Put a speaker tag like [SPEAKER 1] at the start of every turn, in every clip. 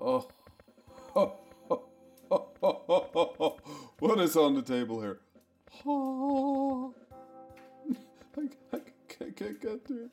[SPEAKER 1] Oh. what is on the table here? Oh. I, I can't, can't get through it.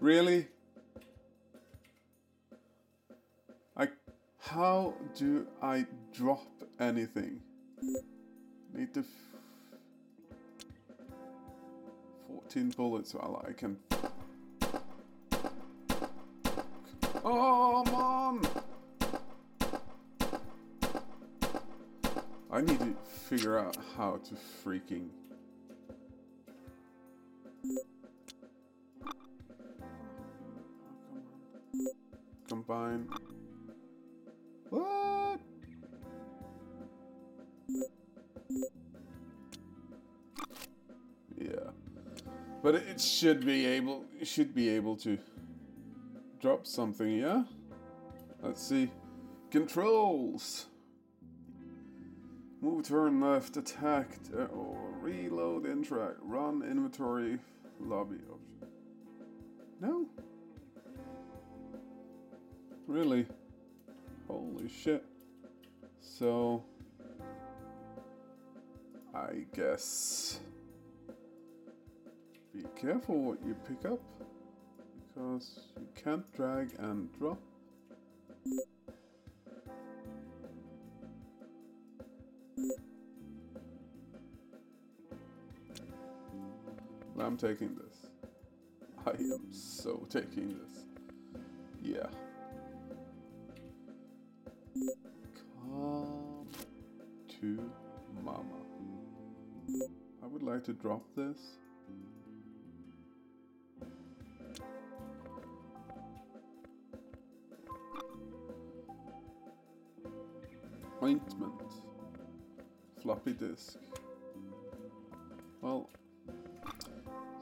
[SPEAKER 1] Really? I. How do I drop anything? Need to. f- 14 bullets. Well, I can. Oh, man! I need to figure out how to freaking. Combine. What? Yeah, but it should be able. It should be able to drop something. Yeah. Let's see. Controls. Move, turn left, attack, t- uh, or reload, interact, run, inventory, lobby option. No? Really? Holy shit. So. I guess. Be careful what you pick up. Because you can't drag and drop. I'm taking this. I am so taking this. Yeah. Come to mama. I would like to drop this. Ointment. Floppy disk. Well,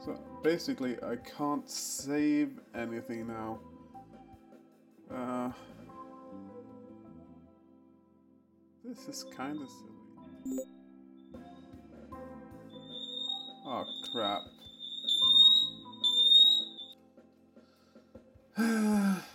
[SPEAKER 1] so basically, I can't save anything now. Uh, this is kind of silly. Oh crap.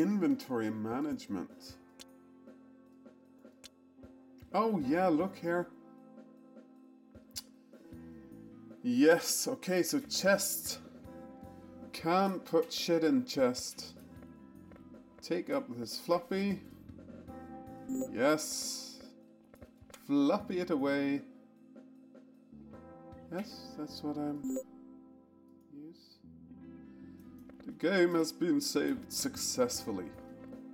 [SPEAKER 1] Inventory management. Oh yeah, look here. Yes, okay, so chest. can't put shit in chest. Take up this floppy. Yes. Floppy it away. Yes, that's what I'm. Game has been saved successfully.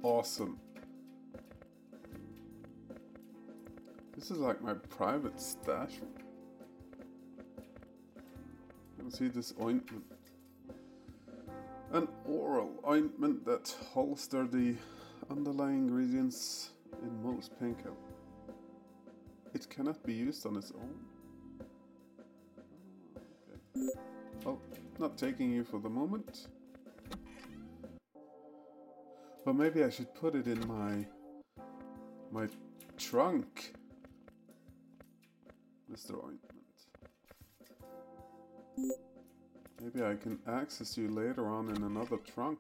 [SPEAKER 1] Awesome. This is like my private stash. You see this ointment. An oral ointment that holster the underlying ingredients in most painkillers. It cannot be used on its own. Oh, okay. Well, not taking you for the moment. But maybe I should put it in my my trunk. Mr. Ointment. Maybe I can access you later on in another trunk.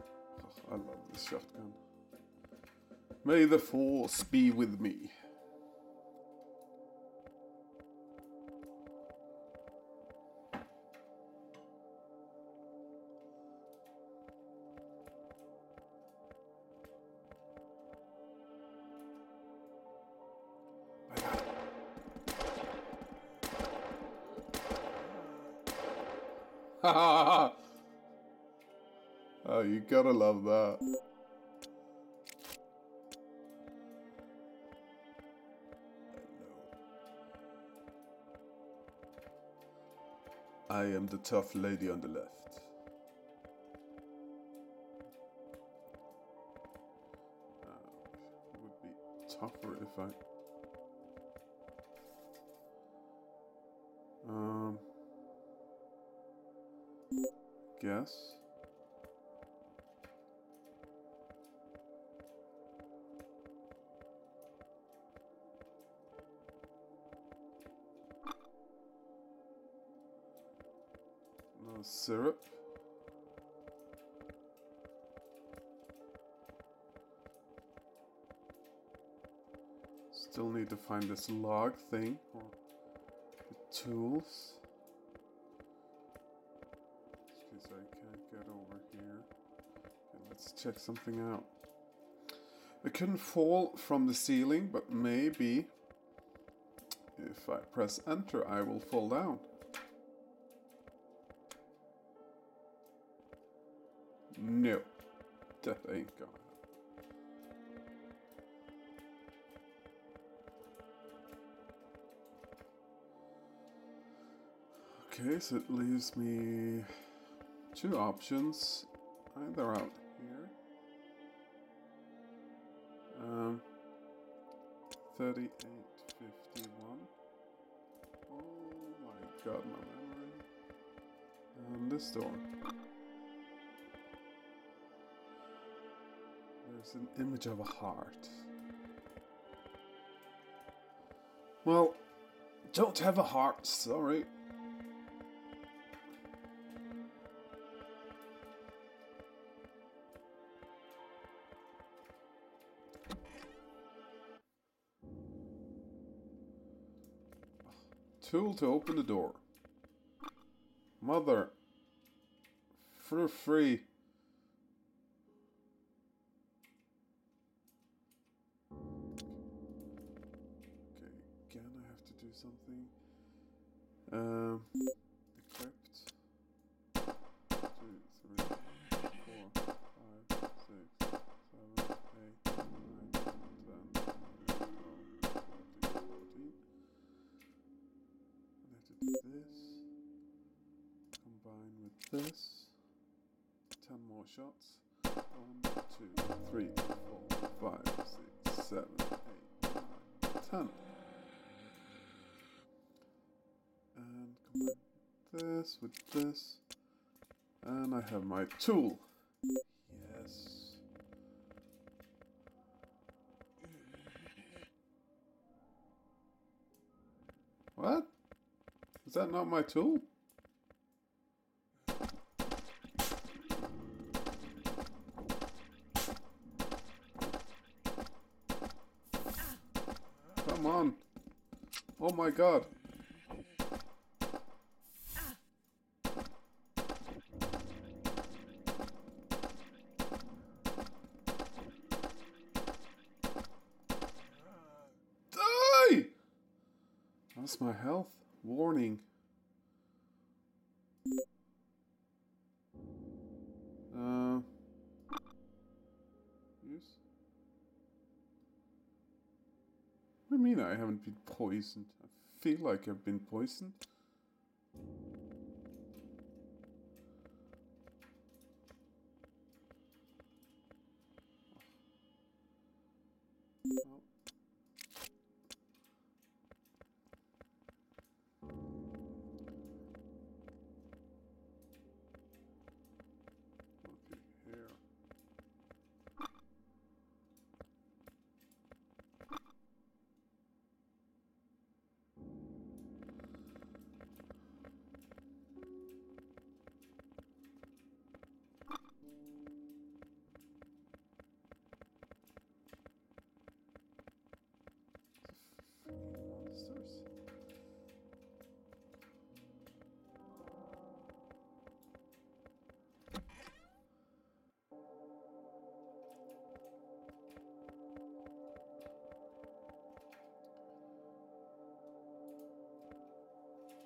[SPEAKER 1] Oh, I love this shotgun. May the force be with me. oh, you gotta love that. I am the tough lady on the left. Uh, would be tougher if I. No syrup. Still need to find this log thing tools. Because I can't get over here. Okay, let's check something out. I couldn't fall from the ceiling, but maybe if I press enter, I will fall down. ain't Okay, so it leaves me two options. Either out here. Um, 3851. Oh my god, my memory. And this door. There's an image of a heart. Well, don't have a heart, sorry. Tool to open the door. Mother. For free. Something. Um, equipped. Two, three, four, five, six, seven, eight, nine, ten, eleven, twelve, thirteen, fourteen. I have to do this. Combine with this. Ten more shots. One, two, three, four, five, six, seven, eight, nine, ten. This with this. And I have my tool. Yes. What? Is that not my tool? Come on. Oh my god. Die! That's my health. Warning. Uh, use? What do you mean I haven't been poisoned? I feel like I've been poisoned.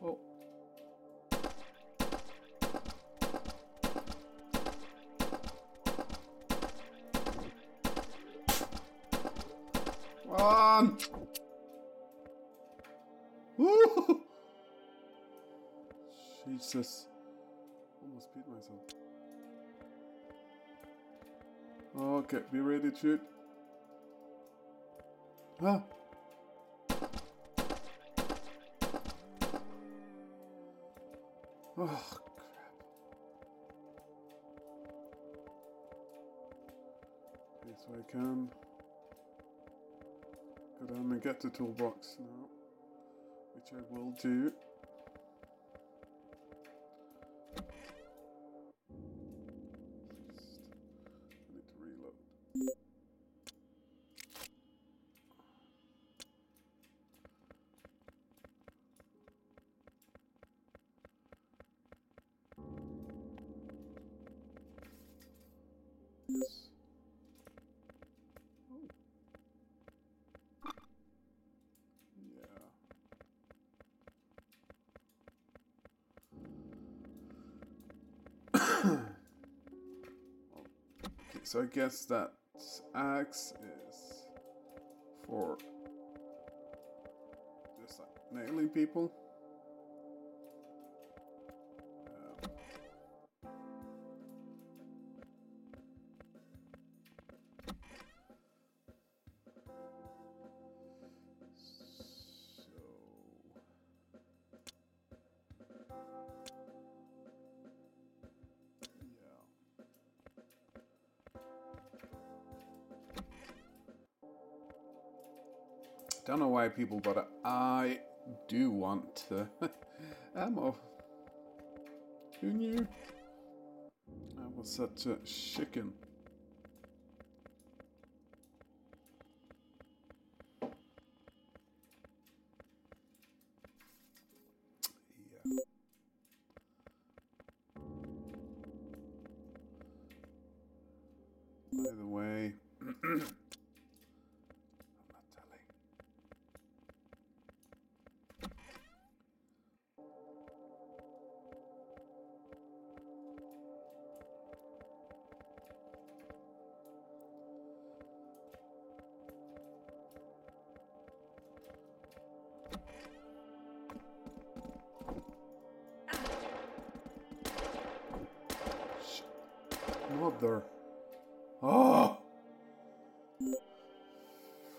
[SPEAKER 1] Oh. On! Woo! Jesus. Almost beat myself. Okay, be ready to shoot. Ah. Oh, crap. Okay, so I can go down and get the toolbox now, which I will do. So I guess that axe is for just like nailing people. People, but I do want uh, ammo. Who knew? I was such a chicken.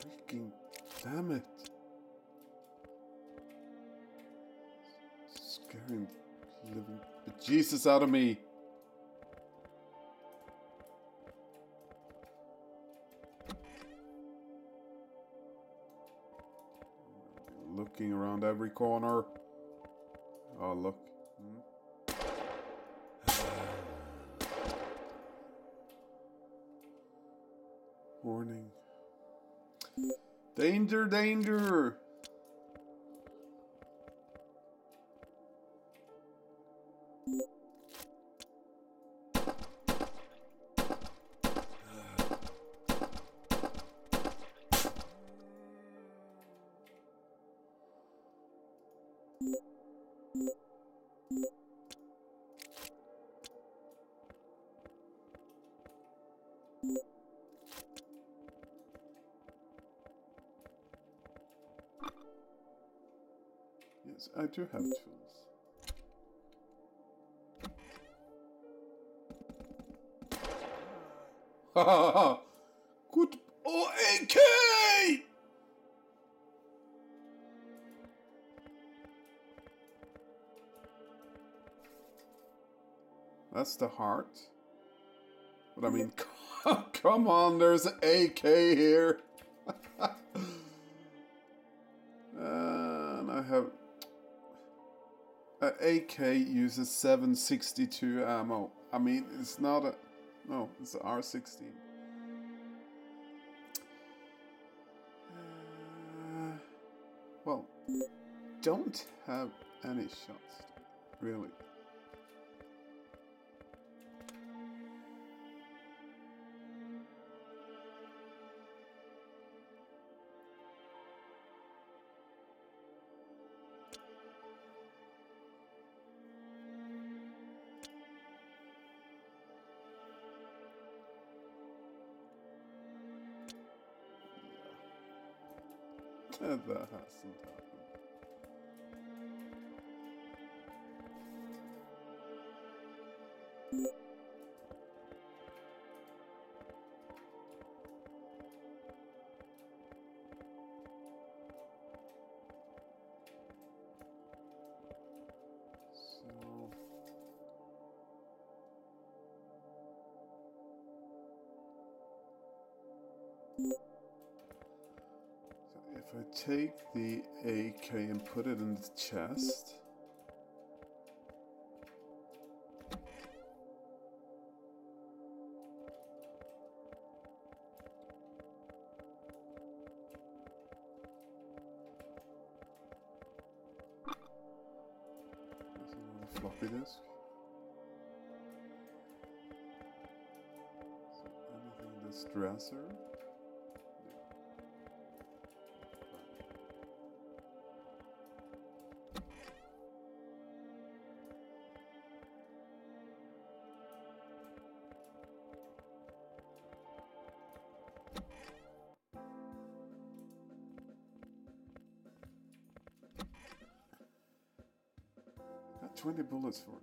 [SPEAKER 1] Freaking damn it. Scaring the living Jesus out of me. Looking around every corner. Oh, look. Danger, danger! Yes, I do have tools. Ha ha ha! Good. AK! That's the heart. But I mean, come on, there's an AK here. AK uses 762 ammo. I mean, it's not a. No, it's an R16. Uh, well, don't have any shots, really. the Hassan Taku. So... If I take the AK and put it in the chest. 20 bullets for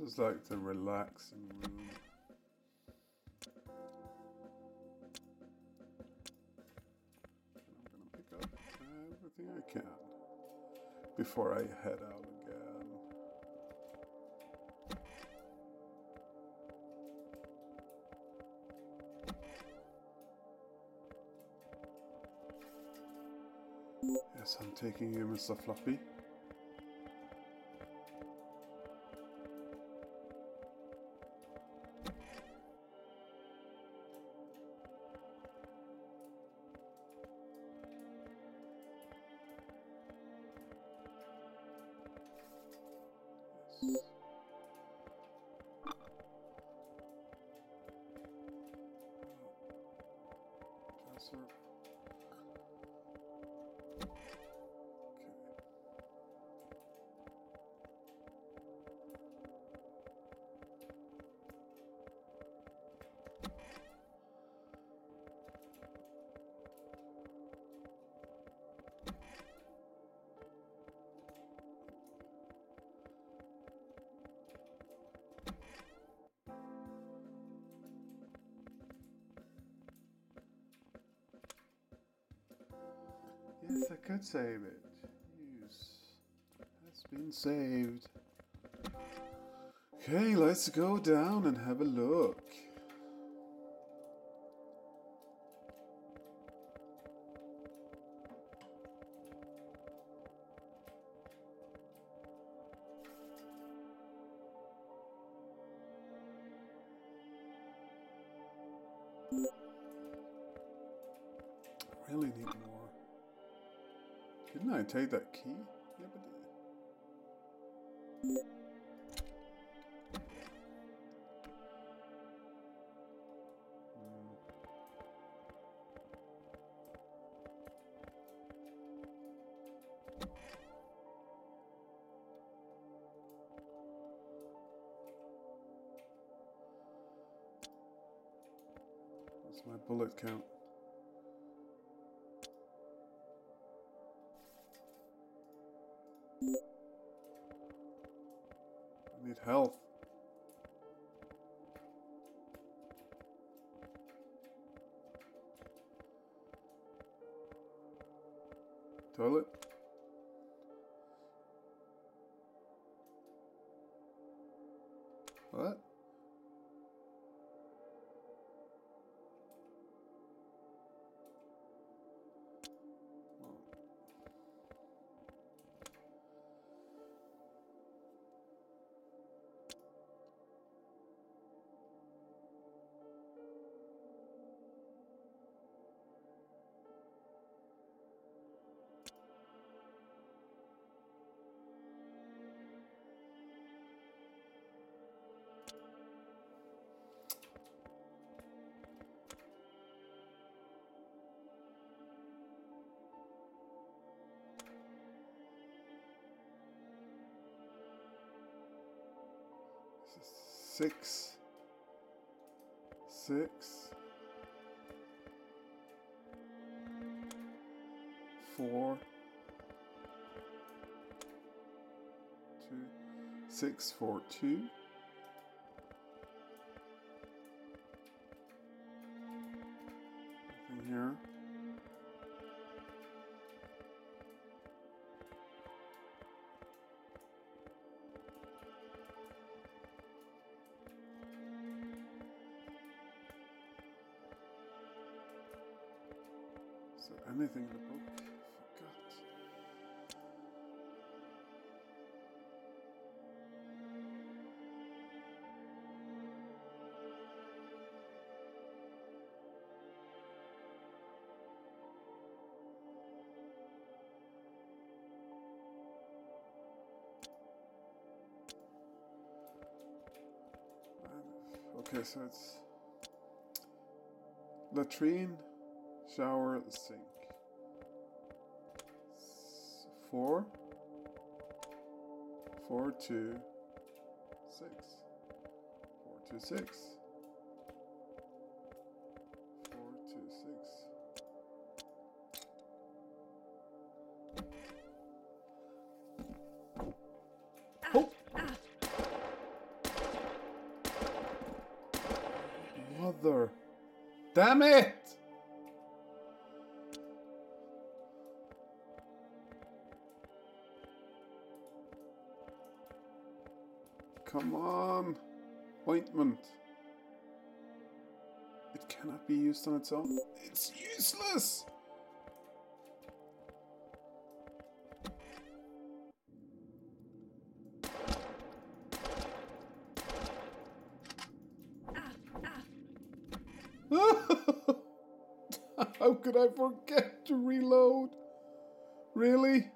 [SPEAKER 1] This is like the relaxing room. I'm gonna pick up everything I can before I head out again. Yes, I'm taking you, Mr. Floppy. Yes. Yes, I could save it. Use has been saved. Okay, let's go down and have a look. Really need. Didn't I take that key? Yeah, but. What's my bullet count? Need health. Toilet? Six, six, four, two, six, four, two. Okay, so it's latrine, shower, sink. Four, four, two, six, four, two, six, Come on. Ointment. It cannot be used on its own. It's useless! How could I forget to reload? Really?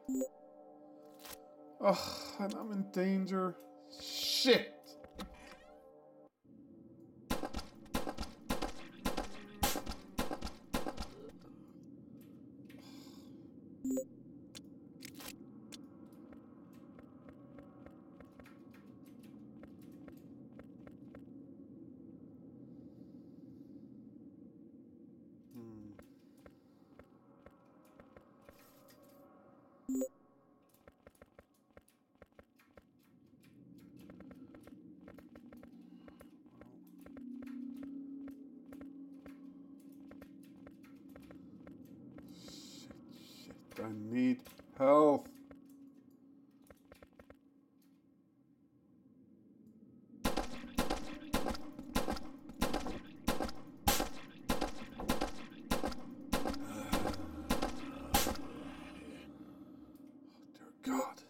[SPEAKER 1] Ugh, and I'm in danger. Shit! I need health. Oh, dear God.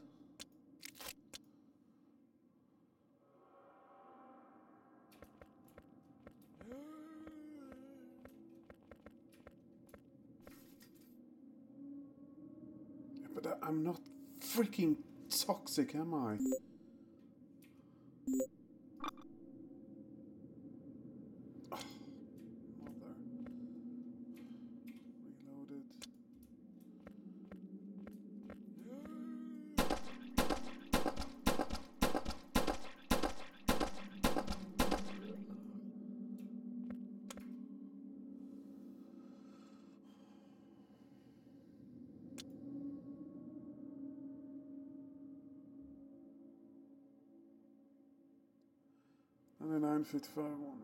[SPEAKER 1] Yeah, But I'm not freaking toxic, am I? Oh, mother. Reloaded. Fifty-five one one. Oh,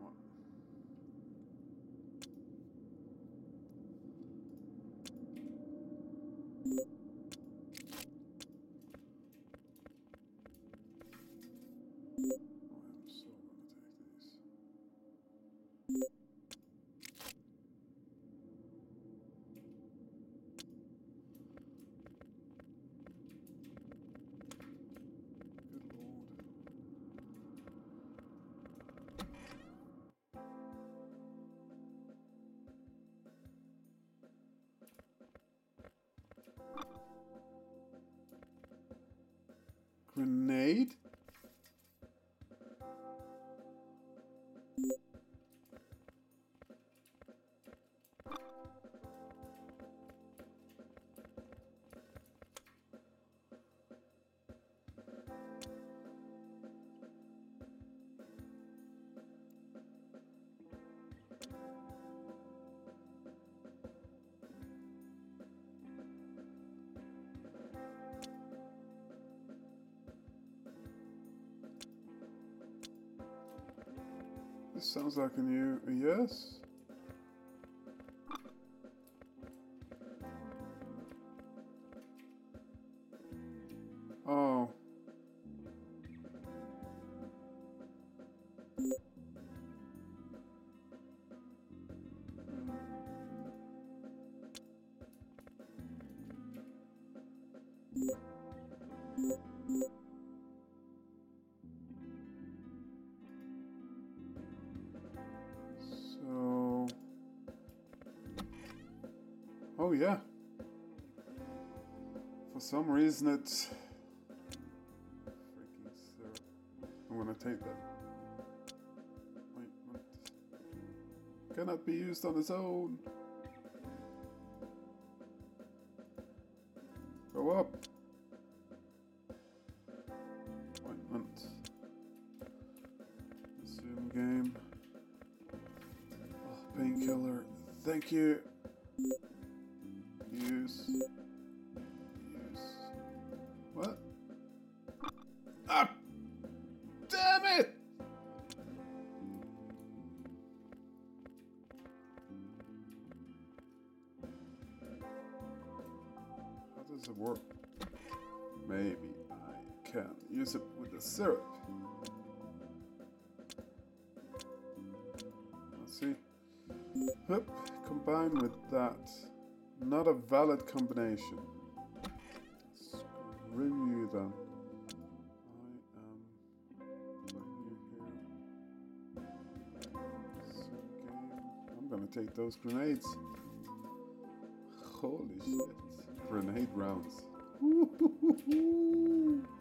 [SPEAKER 1] Grenade? This sounds like a new yes. Oh, yeah. For some reason, it's. Freaking syrup. I'm gonna take that. Ointment. Cannot be used on its own. Go up. Ointment. Game. Oh, painkiller. Thank you. Not a valid combination. Screw you then. I am putting you here. I'm gonna take those grenades. Holy shit. Grenade rounds.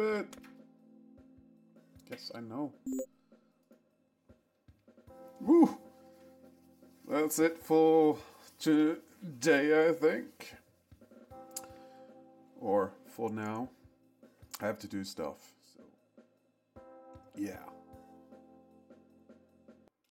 [SPEAKER 1] it! Yes, I know. Woo! That's it for today, I think. Or for now. I have to do stuff, so. Yeah.